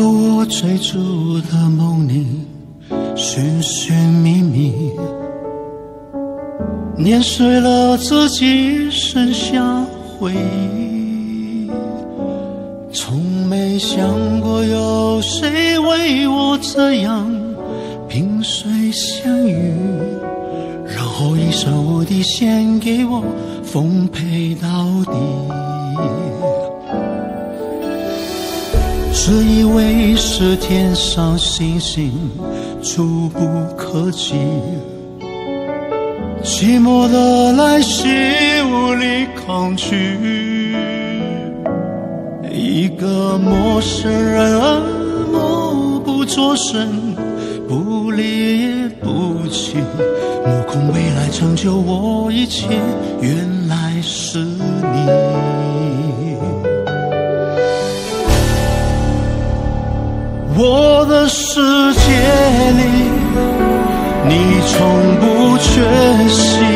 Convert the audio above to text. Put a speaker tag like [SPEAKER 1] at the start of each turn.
[SPEAKER 1] 我追逐的梦里寻寻觅觅，碾碎了自己，剩下回忆。从没想过有谁为我这样萍水相遇，然后一生无敌献给我，奉陪到底。自以为是天上星星，触不可及。寂寞的来袭，无力抗拒。一个陌生人，默不作声，不离也不弃。目空未来，成就我一切，原来是我的世界里，你从不缺席，